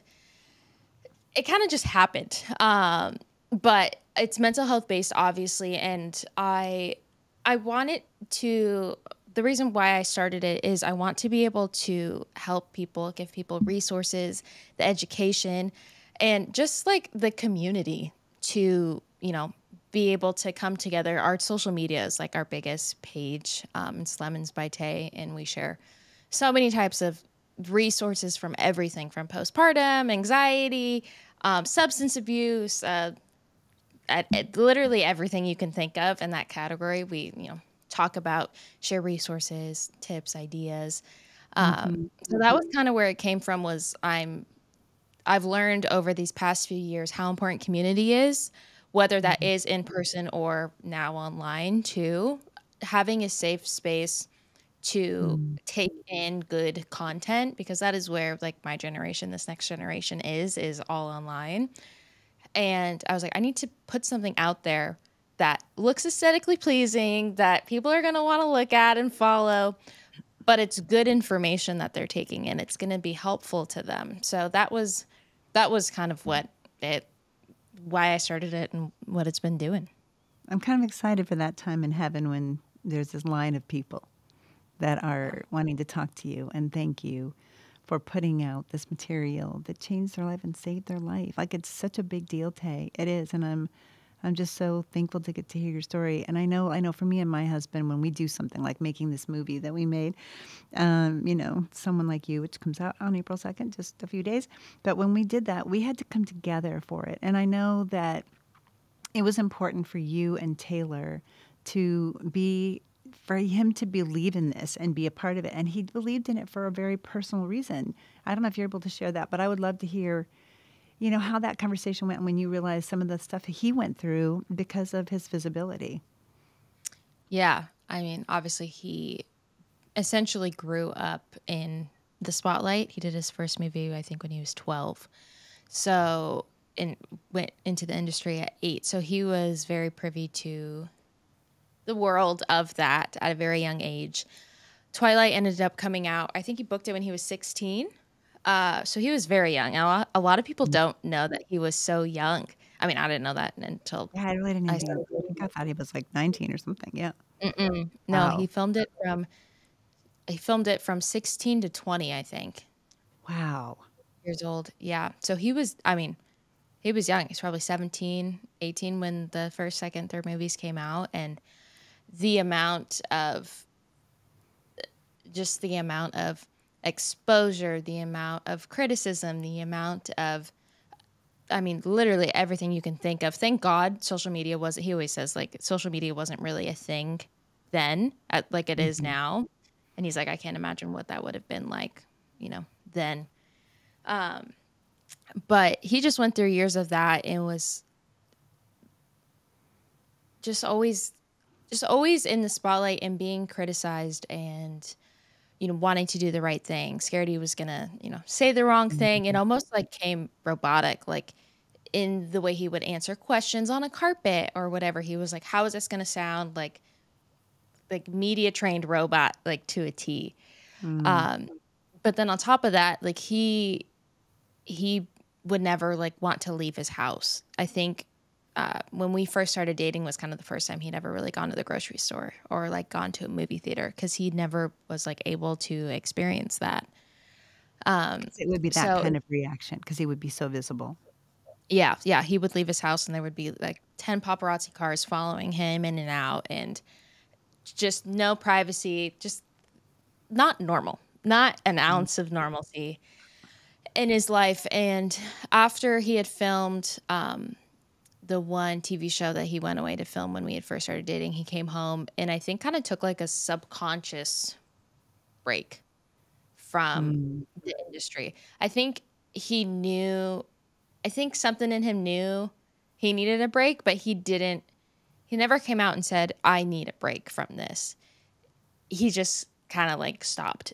it kind of just happened um but it's mental health based obviously and i i wanted to the reason why i started it is i want to be able to help people give people resources the education and just like the community to you know be able to come together our social media is like our biggest page um, it's lemons by tay and we share so many types of resources from everything from postpartum, anxiety, um, substance abuse, uh, at, at literally everything you can think of in that category. We, you know, talk about, share resources, tips, ideas. Um, mm-hmm. So that was kind of where it came from. Was I'm, I've learned over these past few years how important community is, whether that mm-hmm. is in person or now online too. Having a safe space to mm. take in good content because that is where like my generation this next generation is is all online and i was like i need to put something out there that looks aesthetically pleasing that people are going to want to look at and follow but it's good information that they're taking in it's going to be helpful to them so that was that was kind of what it why i started it and what it's been doing I'm kind of excited for that time in heaven when there's this line of people that are wanting to talk to you and thank you for putting out this material that changed their life and saved their life. Like it's such a big deal, Tay. It is, and I'm I'm just so thankful to get to hear your story. And I know I know for me and my husband when we do something like making this movie that we made, um, you know, someone like you, which comes out on April second, just a few days. But when we did that, we had to come together for it. And I know that it was important for you and Taylor to be for him to believe in this and be a part of it and he believed in it for a very personal reason i don't know if you're able to share that but i would love to hear you know how that conversation went when you realized some of the stuff he went through because of his visibility Yeah. I mean, obviously, he essentially grew up in the spotlight. He did his first movie, I think, when he was 12. So, and went into the industry at eight. So, he was very privy to the world of that at a very young age. Twilight ended up coming out, I think he booked it when he was 16. Uh, so he was very young. A lot, a lot of people don't know that he was so young. I mean, I didn't know that until Yeah, I really didn't I started I think I thought he was like 19 or something. Yeah. Mm-mm. No, Wow. he filmed it from he filmed it from 16 to 20, I think, Wow. years old. Yeah. So he was I mean, he was young. He's probably 17, 18 when the first, second, third movies came out and the amount of just the amount of exposure, the amount of criticism, the amount of I mean, literally everything you can think of. Thank God social media wasn't, he always says, like, social media wasn't really a thing then, at, like it is now. And he's like, I can't imagine what that would have been like, you know, then. Um, but he just went through years of that and was just always, just always in the spotlight and being criticized and, you know, wanting to do the right thing, scared he was gonna, you know, say the wrong thing. It almost like came robotic, like in the way he would answer questions on a carpet or whatever. He was like, "How is this gonna sound?" Like, like media trained robot, like to a T. Um, but then on top of that, like he he would never like want to leave his house. I think uh, when we first started dating was kind of the first time he'd ever really gone to the grocery store or like gone to a movie theater because he never was like able to experience that. Um, It would be that So- kind of reaction because he would be so visible. yeah, yeah, he would leave his house and there would be like 10 paparazzi cars following him in and out and just no privacy, just not normal, not an ounce of normalcy in his life. And after he had filmed um, the one TV show that he went away to film when we had first started dating, he came home and I think kind of took like a subconscious break from the industry. I think he knew, I think something in him knew he needed a break, but he didn't, he never came out and said, I need a break from this. He just kind of like stopped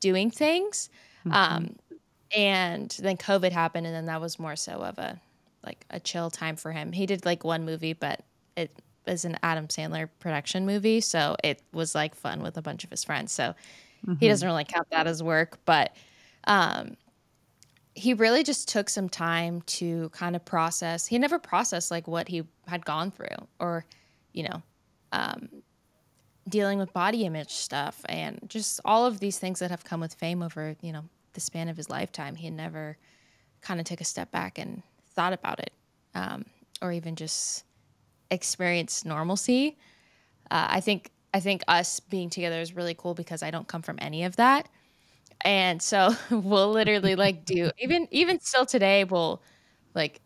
doing things. Um, and then COVID happened, and then that was more so of a like a chill time for him. He did like one movie, but it was an Adam Sandler production movie, so it was like fun with a bunch of his friends. So he doesn't really count that as work, but um, he really just took some time to kind of process. He never processed like what he had gone through, or you know, um, dealing with body image stuff and just all of these things that have come with fame over you know the span of his lifetime. He never kind of took a step back and thought about it, um, or even just experienced normalcy. Uh, I think I think us being together is really cool because I don't come from any of that, and so we'll literally like do even even still today we'll like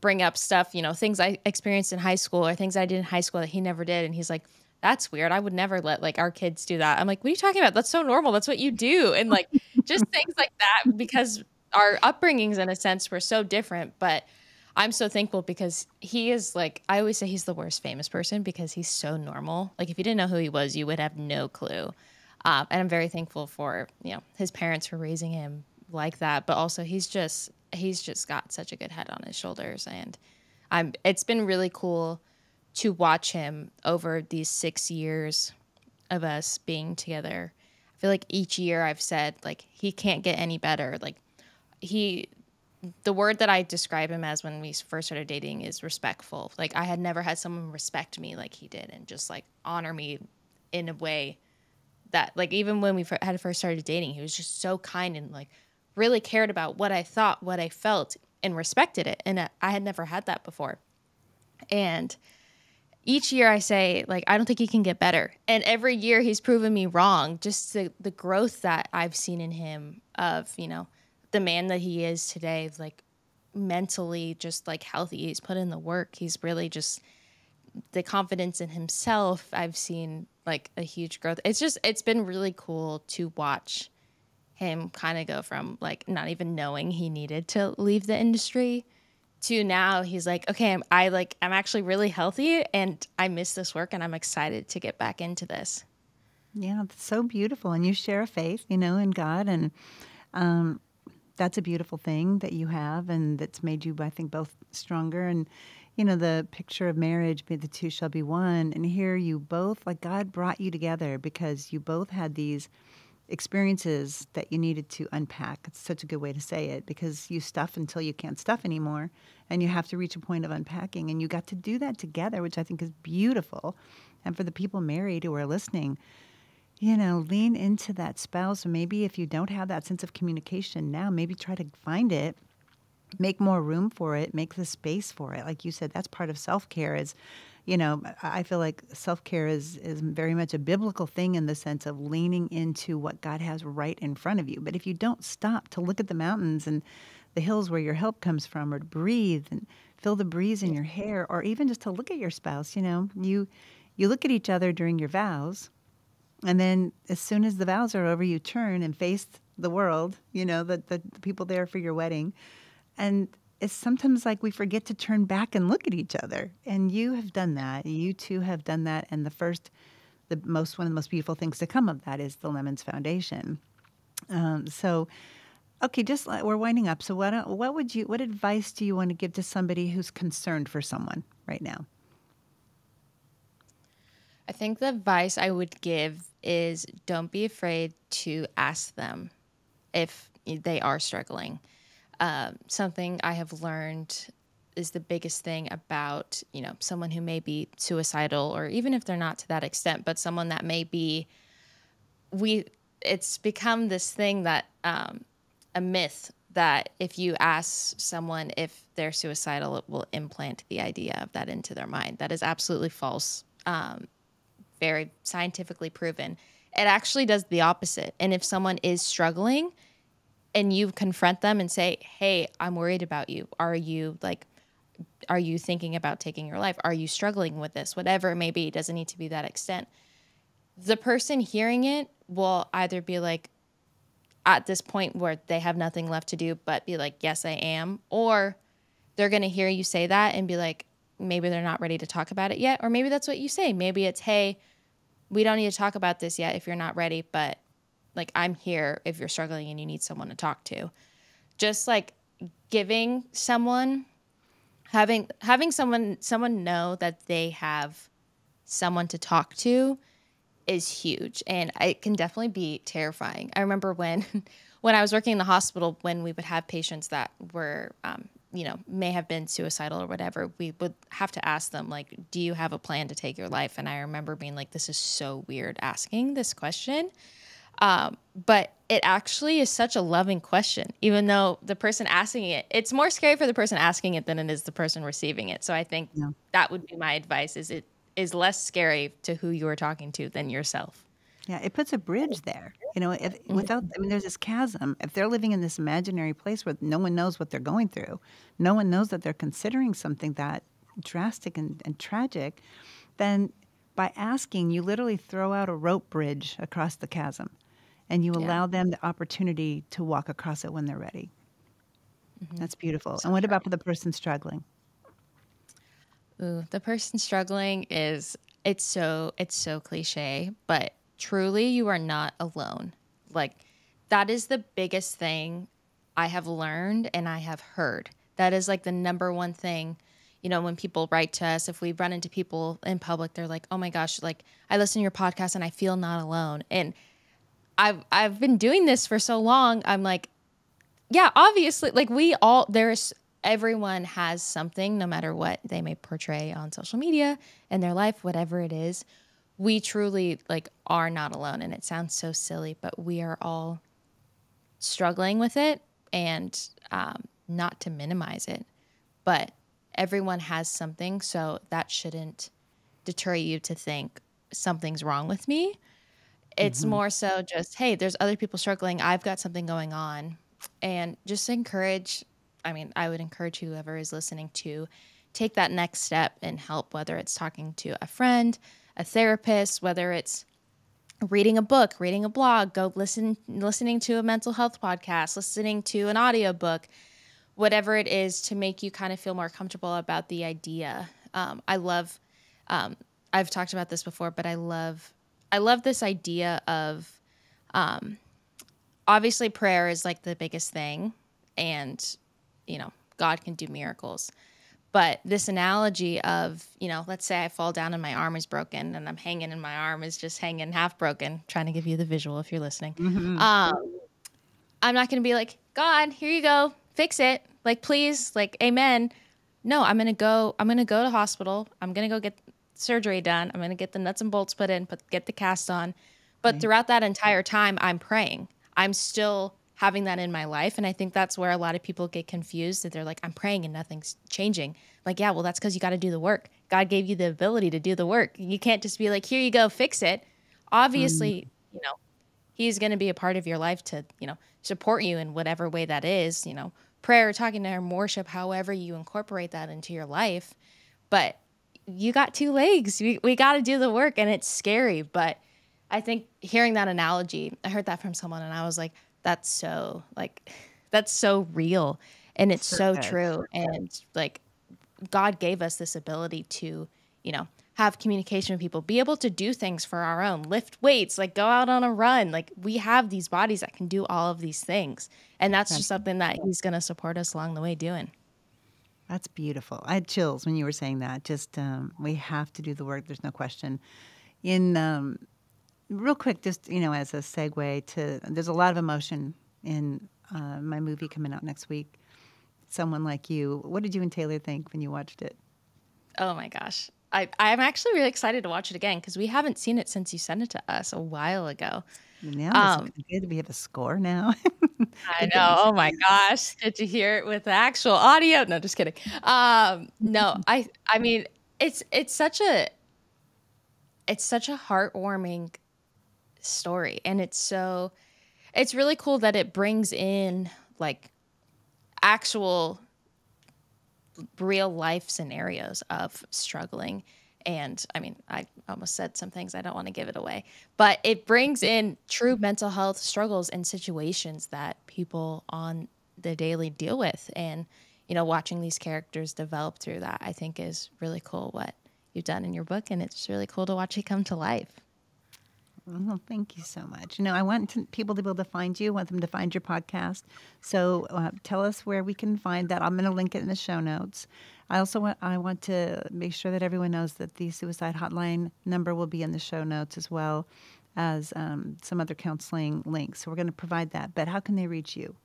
bring up stuff you know things I experienced in high school or things I did in high school that he never did, and he's like. That's weird. I would never let like our kids do that. I'm like, what are you talking about? That's so normal. That's what you do. And like just things like that because our upbringings in a sense were so different. But I'm so thankful because he is like I always say he's the worst famous person because he's so normal. Like if you didn't know who he was, you would have no clue. Um, and I'm very thankful for you know his parents for raising him like that. But also he's just he's just got such a good head on his shoulders, and I'm. It's been really cool to watch him over these six years of us being together. I feel like each year I've said like he can't get any better. Like he the word that I describe him as when we first started dating is respectful. Like I had never had someone respect me like he did and just like honor me in a way that like even when we had first started dating, he was just so kind and like really cared about what I thought, what I felt and respected it. And uh, I had never had that before. And each year I say like I don't think he can get better. And every year he's proven me wrong. Just the the growth that I've seen in him of, you know, the man that he is today, like mentally just like healthy. He's put in the work. He's really just the confidence in himself. I've seen like a huge growth. It's just it's been really cool to watch him kind of go from like not even knowing he needed to leave the industry to now he's like okay I'm, i like i'm actually really healthy and i miss this work and i'm excited to get back into this Yeah, it's so beautiful. And you share a faith, you know, in God. And um, that's a beautiful thing that you have and that's made you, I think, both stronger. And, you know, the picture of marriage, the two shall be one. And here you both, like God brought you together because you both had these experiences that you needed to unpack. It's such a good way to say it because you stuff until you can't stuff anymore and you have to reach a point of unpacking. And you got to do that together, which I think is beautiful. And for the people married who are listening, you know, lean into that spouse. Or maybe if you don't have that sense of communication now, maybe try to find it make more room for it make the space for it like you said that's part of self-care is you know, I feel like self care is is very much a biblical thing in the sense of leaning into what God has right in front of you. But if you don't stop to look at the mountains and the hills where your help comes from, or to breathe and feel the breeze in your hair, or even just to look at your spouse, you know, you you look at each other during your vows, and then as soon as the vows are over, you turn and face the world, you know, the, the, people there for your wedding, and it's sometimes like we forget to turn back and look at each other. And you have done that. You too have done that. And the first, the most one of the most beautiful things to come of that is the Lemons Foundation. Um, so, okay, just we're winding up. So, what what would you what advice do you want to give to somebody who's concerned for someone right now? I think the advice I would give is don't be afraid to ask them if they are struggling. Um, something I have learned is the biggest thing about you know someone who may be suicidal or even if they're not to that extent but someone that may be we it's become this thing that um, a myth that if you ask someone if they're suicidal it will implant the idea of that into their mind. That is absolutely false. Um, very scientifically proven it actually does the opposite and if someone is struggling and you confront them and say, "Hey, I'm worried about you. Are you like are you thinking about taking your life? Are you struggling with this? Whatever it may be, it doesn't need to be that extent." The person hearing it will either be like at this point where they have nothing left to do but be like, "Yes, I am," or they're going to hear you say that and be like, maybe they're not ready to talk about it yet, or maybe that's what you say. Maybe it's, "Hey, we don't need to talk about this yet if you're not ready, but like I'm here if you're struggling and you need someone to talk to. Just like giving someone having having someone someone know that they have someone to talk to is huge and it can definitely be terrifying. I remember when when I was working in the hospital when we would have patients that were um, you know may have been suicidal or whatever we would have to ask them like do you have a plan to take your life and i remember being like this is so weird asking this question um, but it actually is such a loving question, even though the person asking it, it's more scary for the person asking it than it is the person receiving it. So I think yeah. that would be my advice is it is less scary to who you are talking to than yourself. Yeah, it puts a bridge there. You know, if mm-hmm. without I mean there's this chasm. If they're living in this imaginary place where no one knows what they're going through, no one knows that they're considering something that drastic and, and tragic, then by asking, you literally throw out a rope bridge across the chasm and you allow yeah. them the opportunity to walk across it when they're ready. Mm-hmm. That's beautiful. So and what about for the person struggling? Ooh, the person struggling is it's so it's so cliche, but truly you are not alone. Like that is the biggest thing I have learned and I have heard. That is like the number one thing you know, when people write to us, if we run into people in public, they're like, oh my gosh, like I listen to your podcast and I feel not alone. And I've I've been doing this for so long. I'm like, yeah, obviously, like we all there's everyone has something, no matter what they may portray on social media in their life, whatever it is. We truly like are not alone, and it sounds so silly, but we are all struggling with it, and um, not to minimize it, but everyone has something, so that shouldn't deter you to think something's wrong with me it's mm-hmm. more so just, hey, there's other people struggling. I've got something going on. And just encourage, I mean, I would encourage whoever is listening to take that next step and help, whether it's talking to a friend, a therapist, whether it's reading a book, reading a blog, go listen listening to a mental health podcast, listening to an audiobook, whatever it is to make you kind of feel more comfortable about the idea. Um, I love um, I've talked about this before, but I love I love this idea of um, obviously prayer is like the biggest thing and you know God can do miracles. But this analogy of, you know, let's say I fall down and my arm is broken and I'm hanging and my arm is just hanging half broken, trying to give you the visual if you're listening. Mm-hmm. Um, I'm not going to be like, God, here you go, fix it. Like, please, like, amen. No, I'm going to go, I'm going to go to hospital. I'm going to go get surgery done. I'm going to get the nuts and bolts put in, put, get the cast on. But throughout that entire time, I'm praying. I'm still having that in my life. And I think that's where a lot of people get confused that they're like, I'm praying and nothing's changing. Like, yeah, well, that's because you got to do the work. God gave you the ability to do the work. You can't just be like, here you go, fix it. Obviously, mm. you know, He's going to be a part of your life to, you know, support you in whatever way that is, you know, prayer, talking to Him, worship, however you incorporate that into your life. But you got two legs. We, we got to do the work and it's scary. But I think hearing that analogy, I heard that from someone and I was like, that's so like that's so real and it's so true and like god gave us this ability to you know have communication with people be able to do things for our own lift weights like go out on a run like we have these bodies that can do all of these things and that's just something that he's going to support us along the way doing That's beautiful. I had chills when you were saying that. Just um, we have to do the work. There's no question. In um, real quick, just you know, as a segue to, there's a lot of emotion in uh, my movie coming out next week. Someone like you. What did you and Taylor think when you watched it? oh my gosh I, i'm actually really excited to watch it again because we haven't seen it since you sent it to us a while ago Now it's Um, good. We have a score now. I know. Oh my gosh. Did you hear it with the actual audio? No, just kidding. Um, no, I I mean it's it's such a it's such a heartwarming story. And it's so it's really cool that it brings in like actual real life scenarios of struggling. And i mean i almost said some things i don't want to give it away but it brings in true mental health struggles and situations that people on the daily deal with. And you know watching these characters develop through that i think is really cool what you've done in your book. And it's really cool to watch it come to life Well, thank you so much. You know, I want to, people to be able to find you. I want them to find your podcast. So uh, tell us where we can find that. I'm going to link it in the show notes. I also want I want to make sure that everyone knows that the suicide hotline number will be in the show notes as well as um, some other counseling links. So we're going to provide that. But how can they reach you?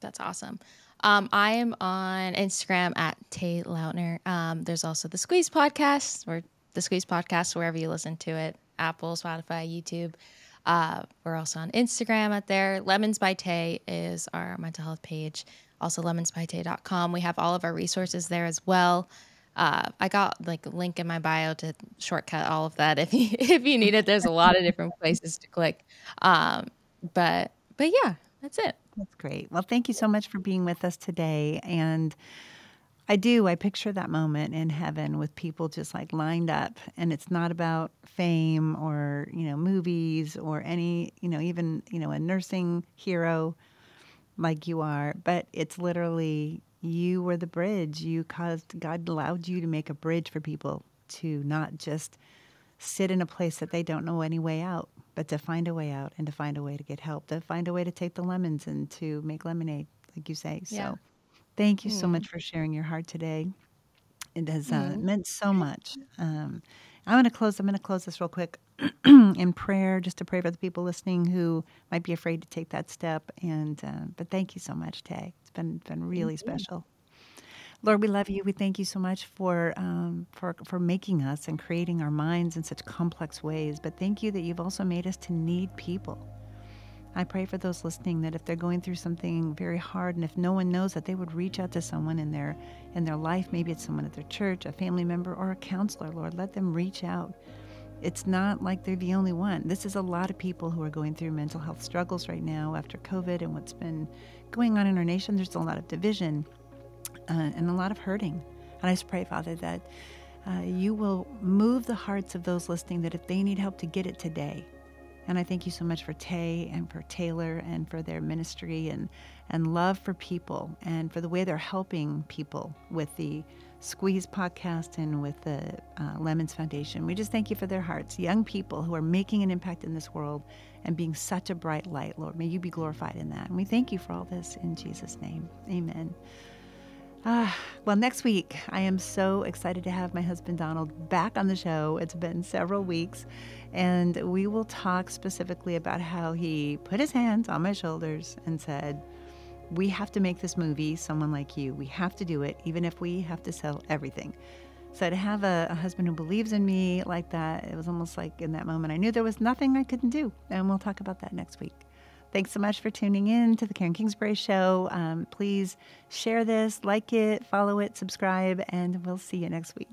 That's awesome. Um, I am on Instagram at Tay Lautner. Um, there's also the Squeeze Podcast or the Squeeze Podcast, wherever you listen to it Apple, Spotify, YouTube. Uh, we're also on Instagram at there. Lemons by Tay is our mental health page. Also, lemonsbytay.com. We have all of our resources there as well. Uh, I got like a link in my bio to shortcut all of that if you if you need it. There's a lot of different places to click. Um, but but yeah, that's it. That's great. Well, thank you so much for being with us today. And I do, I picture that moment in heaven with people just like lined up. And it's not about fame or, you know, movies or any, you know, even, you know, a nursing hero like you are, but it's literally you were the bridge. You caused, God allowed you to make a bridge for people to not just sit in a place that they don't know any way out, but to find a way out and to find a way to get help, to find a way to take the lemons and to make lemonade, like you say. Yeah. So thank you so much for sharing your heart today. It has uh, meant so much. Um, I'm going to close. I'm going to close this real quick in prayer, just to pray for the people listening who might be afraid to take that step. And uh, but thank you so much, Tay. It's been been really special. Lord, we love you. We thank you so much for um, for for making us and creating our minds in such complex ways. But thank you that you've also made us to need people. I pray for those listening that if they're going through something very hard, and if no one knows that they would reach out to someone in their in their life, maybe it's someone at their church, a family member, or a counselor. Lord, let them reach out. It's not like they're the only one. This is a lot of people who are going through mental health struggles right now after COVID and what's been going on in our nation. There's a lot of division uh, and a lot of hurting. And I just pray, Father, that uh, you will move the hearts of those listening that if they need help to get it today. And I thank you so much for Tay and for Taylor and for their ministry and, and love for people and for the way they're helping people with the Squeeze podcast and with the uh, Lemons Foundation. We just thank you for their hearts, young people who are making an impact in this world and being such a bright light, Lord. May you be glorified in that. And we thank you for all this in Jesus' name. Amen. Uh, well, next week, I am so excited to have my husband Donald back on the show. It's been several weeks, and we will talk specifically about how he put his hands on my shoulders and said, We have to make this movie, someone like you. We have to do it, even if we have to sell everything. So to have a, a, husband who believes in me like that, it was almost like in that moment I knew there was nothing I couldn't do. And we'll talk about that next week. Thanks so much for tuning in to the Karen Kingsbury Show. Um, please share this, like it, follow it, subscribe, and we'll see you next week.